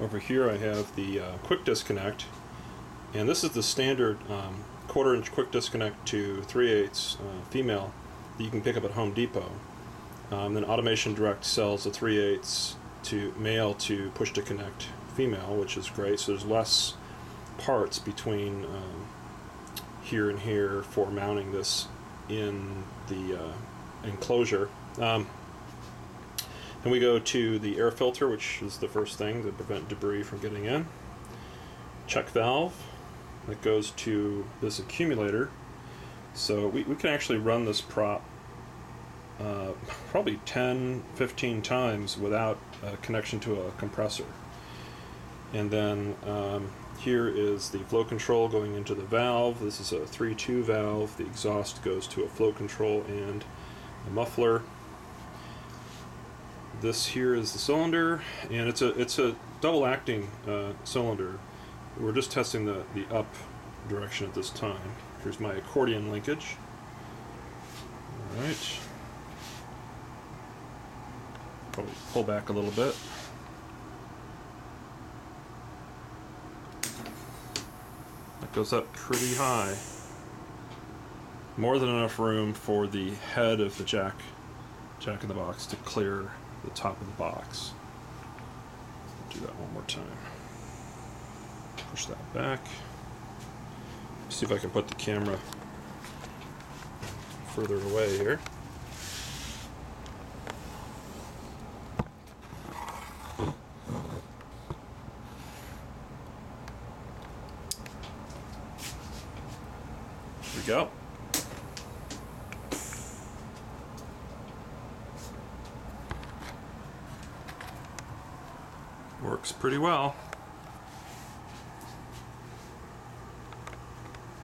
Over here I have the uh, quick disconnect, and this is the standard um, quarter inch quick disconnect to 3 8 uh, female that you can pick up at Home Depot. Um, then Automation Direct sells a 3 8 to male to push to connect female, which is great. So there's less parts between um, here and here for mounting this in the uh, enclosure. Um, then we go to the air filter, which is the first thing to prevent debris from getting in. Check valve that goes to this accumulator. So we, we can actually run this prop uh, probably 10, 15 times without a connection to a compressor. And then um, here is the flow control going into the valve. This is a 3-2 valve. The exhaust goes to a flow control and a muffler. This here is the cylinder, and it's a it's a double acting uh, cylinder. We're just testing the, the up direction at this time. Here's my accordion linkage. All right. Probably pull back a little bit. That goes up pretty high. More than enough room for the head of the jack jack in the box to clear the top of the box. Do that one more time. Push that back. See if I can put the camera further away here. We go. Works pretty well.